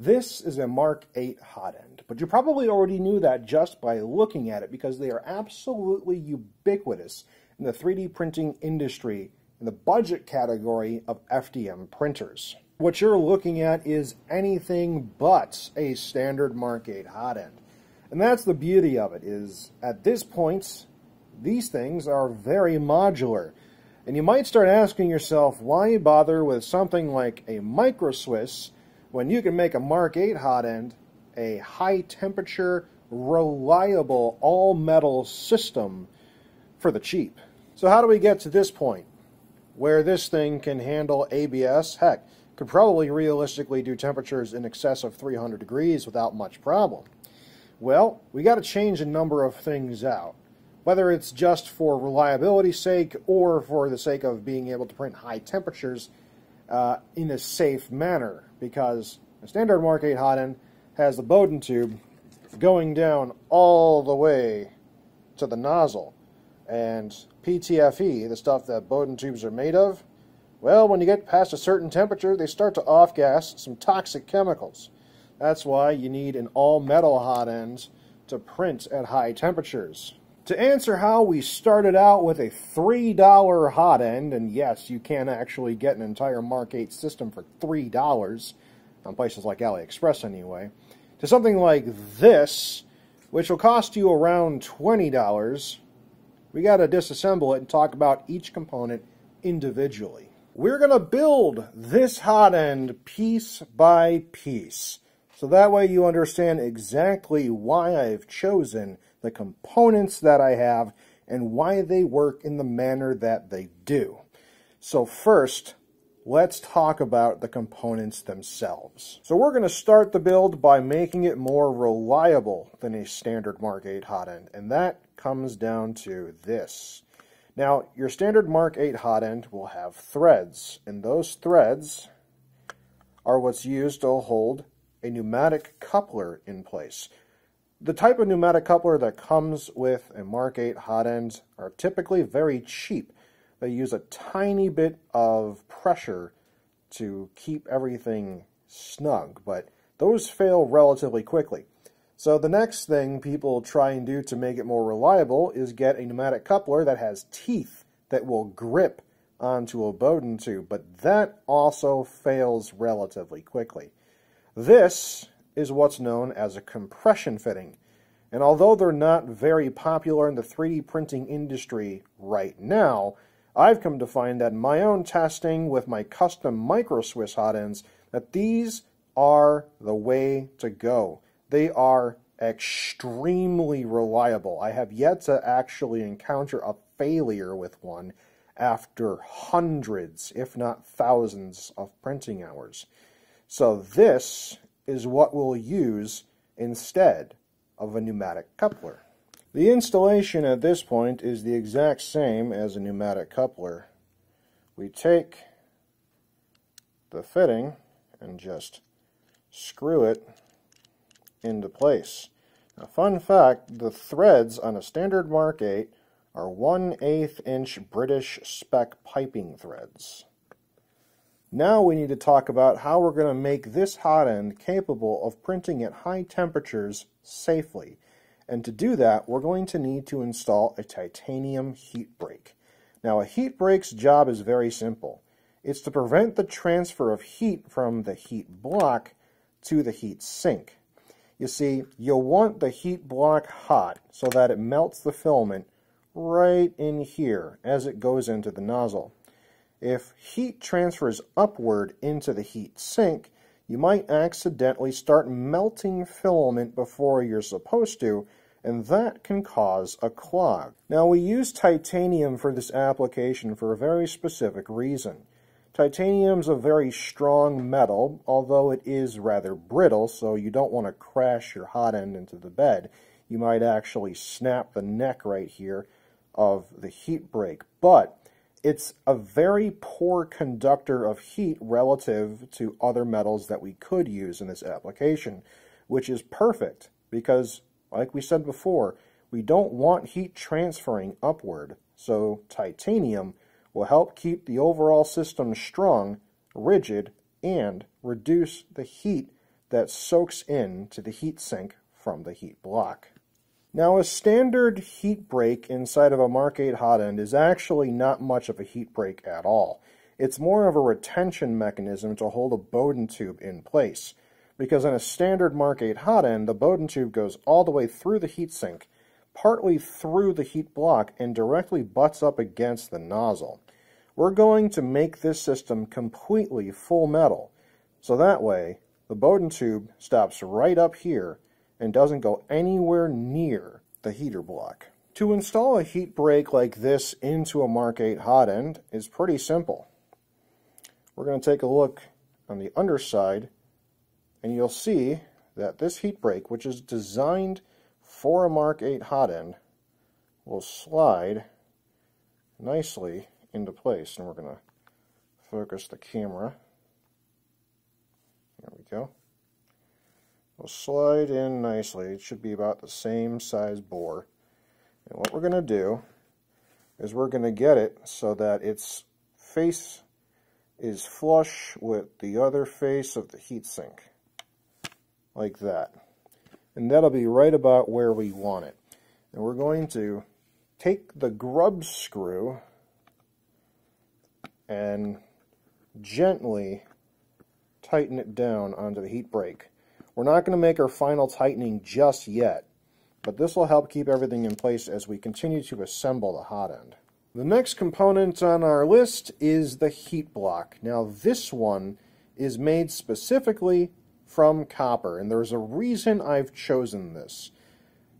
This is a Mark 8 hot end, but you probably already knew that just by looking at it because they are absolutely ubiquitous in the 3D printing industry in the budget category of FDM printers. What you're looking at is anything but a standard Mark 8 hot end. And that's the beauty of it is at this point these things are very modular. And you might start asking yourself why you bother with something like a Micro Swiss when you can make a Mark 8 hot end a high temperature reliable all metal system for the cheap. So how do we get to this point where this thing can handle ABS? Heck, could probably realistically do temperatures in excess of 300 degrees without much problem. Well, we got to change a number of things out, whether it's just for reliability's sake or for the sake of being able to print high temperatures uh, in a safe manner, because a standard Mark 8 hot end has the Bowden tube going down all the way to the nozzle. And PTFE, the stuff that Bowden tubes are made of, well, when you get past a certain temperature, they start to off-gas some toxic chemicals. That's why you need an all-metal hot end to print at high temperatures. To answer how we started out with a $3 hot end, and yes, you can actually get an entire Mark 8 system for $3, on places like AliExpress anyway, to something like this, which will cost you around $20, we got to disassemble it and talk about each component individually. We're going to build this hot end piece by piece. So that way you understand exactly why I've chosen the components that I have and why they work in the manner that they do. So first, let's talk about the components themselves. So we're going to start the build by making it more reliable than a standard Mark 8 hot end, and that comes down to this. Now, your standard Mark 8 hot end will have threads, and those threads are what's used to hold a pneumatic coupler in place. The type of pneumatic coupler that comes with a Mark 8 hot end are typically very cheap. They use a tiny bit of pressure to keep everything snug, but those fail relatively quickly. So the next thing people try and do to make it more reliable is get a pneumatic coupler that has teeth that will grip onto a Bowden tube, but that also fails relatively quickly. This is what's known as a compression fitting, and although they're not very popular in the 3D printing industry right now, I've come to find that my own testing with my custom Micro Swiss hot ends that these are the way to go. They are extremely reliable. I have yet to actually encounter a failure with one after hundreds, if not thousands, of printing hours. So this is what we'll use instead of a pneumatic coupler. The installation at this point is the exact same as a pneumatic coupler. We take the fitting and just screw it into place. Now, fun fact, the threads on a standard Mark 8 are 1 8 inch British spec piping threads. Now we need to talk about how we're going to make this hot end capable of printing at high temperatures safely. And to do that, we're going to need to install a titanium heat break. Now a heat break's job is very simple. It's to prevent the transfer of heat from the heat block to the heat sink. You see, you'll want the heat block hot so that it melts the filament right in here as it goes into the nozzle. If heat transfers upward into the heat sink, you might accidentally start melting filament before you're supposed to, and that can cause a clog. Now we use titanium for this application for a very specific reason. Titanium's a very strong metal, although it is rather brittle, so you don't want to crash your hot end into the bed. You might actually snap the neck right here of the heat break. But it's a very poor conductor of heat relative to other metals that we could use in this application, which is perfect because, like we said before, we don't want heat transferring upward, so titanium will help keep the overall system strong, rigid, and reduce the heat that soaks in to the heat sink from the heat block. Now a standard heat break inside of a Mark 8 hot end is actually not much of a heat break at all. It's more of a retention mechanism to hold a Bowden tube in place. Because in a standard Mark 8 hot end, the Bowden tube goes all the way through the heatsink, partly through the heat block, and directly butts up against the nozzle. We're going to make this system completely full metal, so that way the Bowden tube stops right up here and doesn't go anywhere near the heater block. To install a heat break like this into a Mark 8 hot end is pretty simple. We're going to take a look on the underside and you'll see that this heat break, which is designed for a Mark 8 hot end, will slide nicely into place. And we're going to focus the camera. There we go. Will slide in nicely. It should be about the same size bore. And what we're going to do is we're going to get it so that its face is flush with the other face of the heatsink, like that. And that'll be right about where we want it. And we're going to take the grub screw and gently tighten it down onto the heat break. We're not going to make our final tightening just yet, but this will help keep everything in place as we continue to assemble the hot end. The next component on our list is the heat block. Now this one is made specifically from copper, and there's a reason I've chosen this.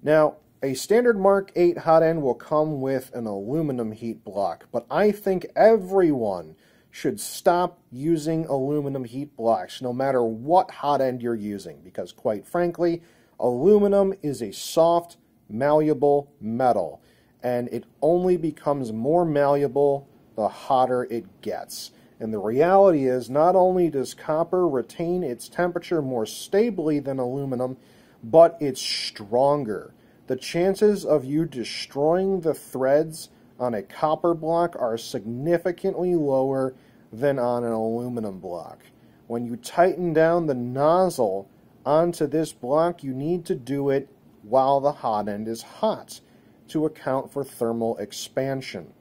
Now, a standard Mark 8 hot end will come with an aluminum heat block, but I think everyone should stop using aluminum heat blocks no matter what hot end you're using, because quite frankly, aluminum is a soft, malleable metal and it only becomes more malleable the hotter it gets. And the reality is, not only does copper retain its temperature more stably than aluminum, but it's stronger. The chances of you destroying the threads on a copper block are significantly lower than on an aluminum block. When you tighten down the nozzle onto this block, you need to do it while the hot end is hot to account for thermal expansion.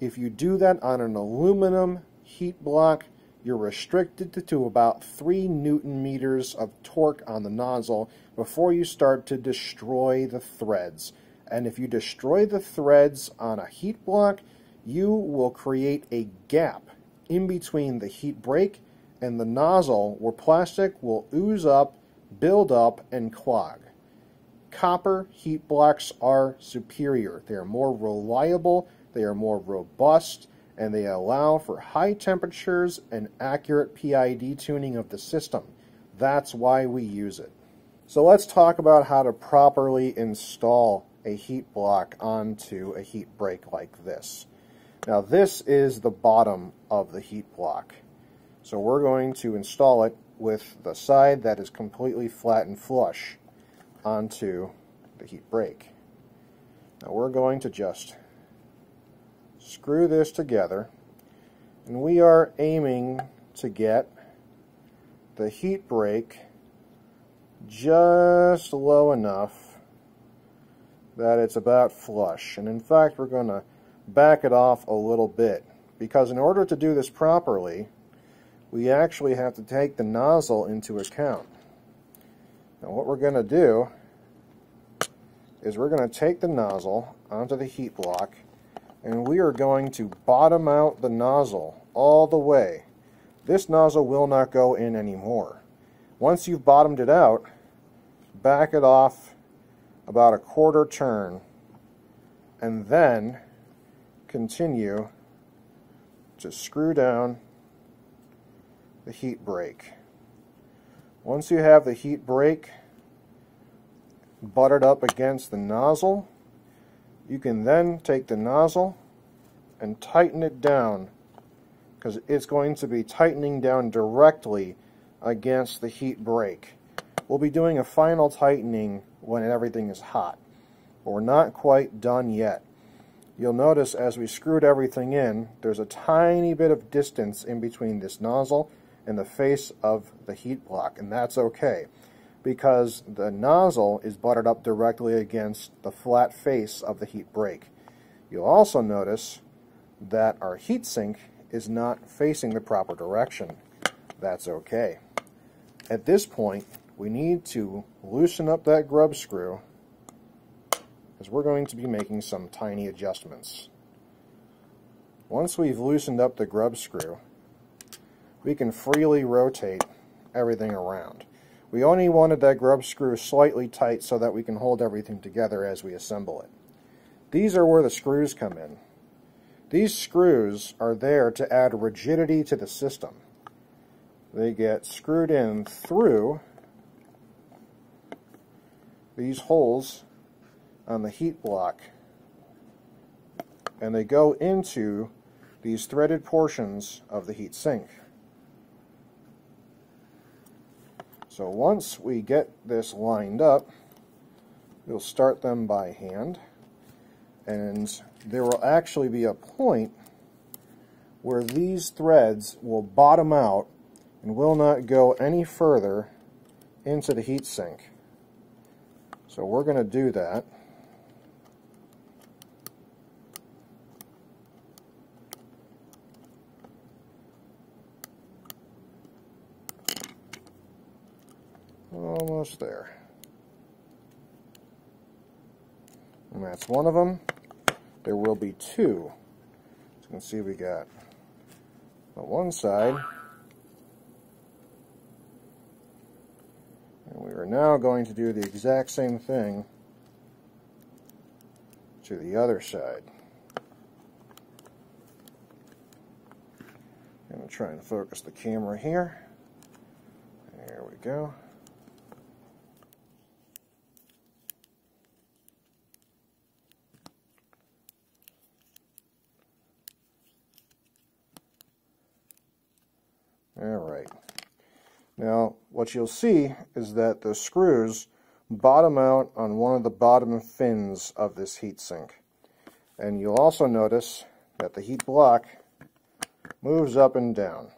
If you do that on an aluminum heat block, you're restricted to about 3 newton meters of torque on the nozzle before you start to destroy the threads. And if you destroy the threads on a heat block, you will create a gap in between the heat break and the nozzle where plastic will ooze up, build up, and clog copper heat blocks are superior. They are more reliable, they are more robust, and they allow for high temperatures and accurate PID tuning of the system. That's why we use it. So let's talk about how to properly install a heat block onto a heat break like this. Now this is the bottom of the heat block. So we're going to install it with the side that is completely flat and flush onto the heat break. Now we're going to just screw this together and we are aiming to get the heat break just low enough that it's about flush and in fact we're going to back it off a little bit because in order to do this properly we actually have to take the nozzle into account. Now what we're going to do is we're going to take the nozzle onto the heat block and we are going to bottom out the nozzle all the way. This nozzle will not go in anymore. Once you've bottomed it out, back it off about a quarter turn and then continue to screw down the heat break. Once you have the heat break buttered up against the nozzle. You can then take the nozzle and tighten it down because it's going to be tightening down directly against the heat break. We'll be doing a final tightening when everything is hot, but we're not quite done yet. You'll notice as we screwed everything in, there's a tiny bit of distance in between this nozzle and the face of the heat block, and that's okay because the nozzle is buttered up directly against the flat face of the heat break. You'll also notice that our heatsink is not facing the proper direction. That's okay. At this point, we need to loosen up that grub screw because we're going to be making some tiny adjustments. Once we've loosened up the grub screw, we can freely rotate everything around. We only wanted that grub screw slightly tight so that we can hold everything together as we assemble it. These are where the screws come in. These screws are there to add rigidity to the system. They get screwed in through these holes on the heat block and they go into these threaded portions of the heat sink. So once we get this lined up, we'll start them by hand and there will actually be a point where these threads will bottom out and will not go any further into the heat sink. So we're going to do that. Almost there. And that's one of them. There will be two. As you can see, we got on one side. And we are now going to do the exact same thing to the other side. I'm going to try and focus the camera here. There we go. Alright. Now, what you'll see is that the screws bottom out on one of the bottom fins of this heatsink. And you'll also notice that the heat block moves up and down.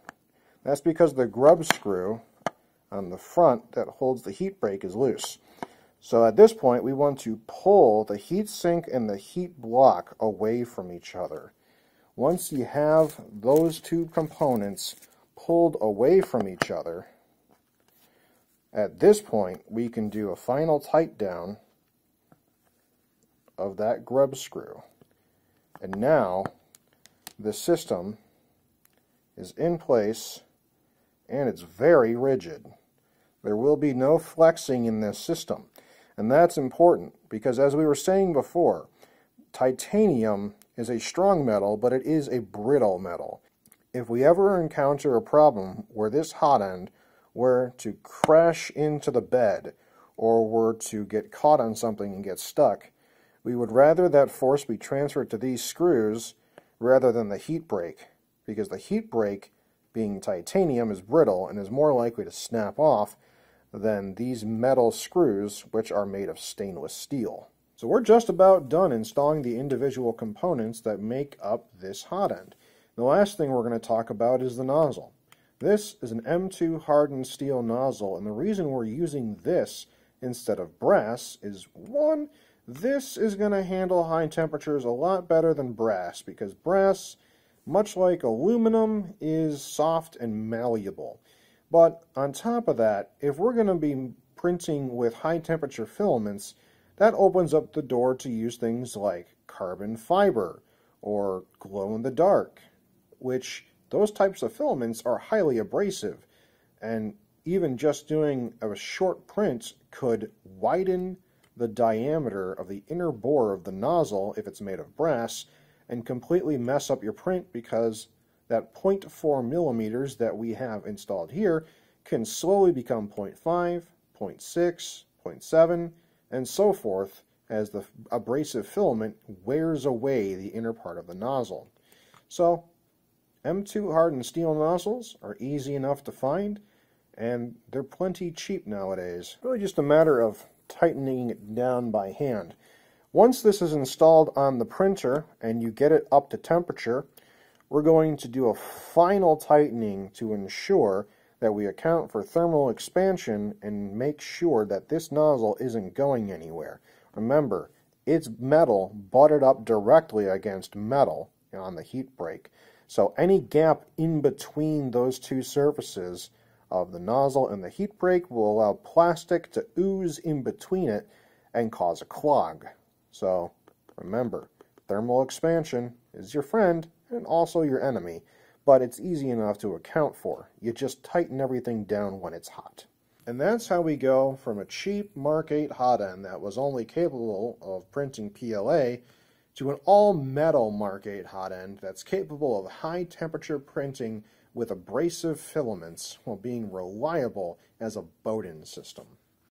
That's because the grub screw on the front that holds the heat break is loose. So at this point, we want to pull the heatsink and the heat block away from each other. Once you have those two components pulled away from each other, at this point we can do a final tight down of that grub screw. And now the system is in place and it's very rigid. There will be no flexing in this system. And that's important because as we were saying before, titanium is a strong metal, but it is a brittle metal if we ever encounter a problem where this hot end were to crash into the bed or were to get caught on something and get stuck, we would rather that force be transferred to these screws rather than the heat break, because the heat break, being titanium, is brittle and is more likely to snap off than these metal screws, which are made of stainless steel. So we're just about done installing the individual components that make up this hot end. The last thing we're going to talk about is the nozzle. This is an M2 hardened steel nozzle, and the reason we're using this instead of brass is one, this is going to handle high temperatures a lot better than brass because brass, much like aluminum, is soft and malleable. But on top of that, if we're going to be printing with high temperature filaments, that opens up the door to use things like carbon fiber or glow in the dark which those types of filaments are highly abrasive and even just doing a short print could widen the diameter of the inner bore of the nozzle if it's made of brass and completely mess up your print because that 0.4 millimeters that we have installed here can slowly become 0.5, 0.6, 0.7, and so forth as the abrasive filament wears away the inner part of the nozzle. So M2 hardened steel nozzles are easy enough to find, and they're plenty cheap nowadays. Really just a matter of tightening it down by hand. Once this is installed on the printer and you get it up to temperature, we're going to do a final tightening to ensure that we account for thermal expansion and make sure that this nozzle isn't going anywhere. Remember, it's metal butted up directly against metal on the heat break. So any gap in between those two surfaces of the nozzle and the heat break will allow plastic to ooze in between it and cause a clog. So remember, thermal expansion is your friend and also your enemy, but it's easy enough to account for. You just tighten everything down when it's hot. And that's how we go from a cheap Mark 8 hot end that was only capable of printing PLA to an all-metal Mark 8 hot end that's capable of high-temperature printing with abrasive filaments while being reliable as a Bowden system.